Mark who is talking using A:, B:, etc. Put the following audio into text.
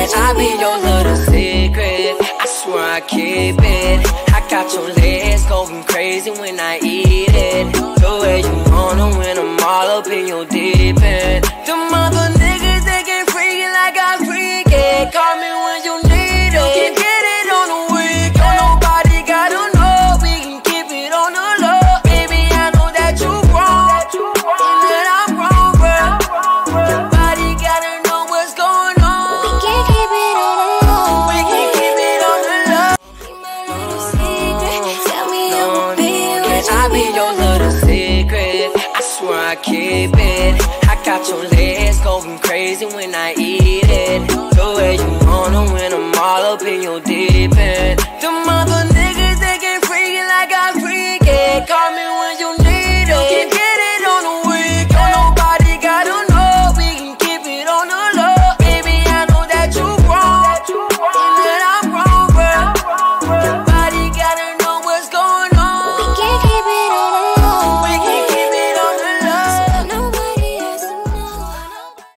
A: It I be your little secret? I swear I keep it. I got your
B: legs going crazy when I eat it.
A: The way you
B: wanna
A: when I'm all up in
B: your deep your little secret. I swear I keep it. I got your legs going crazy when I eat it. The way you wanna when I'm all up in your deep end. The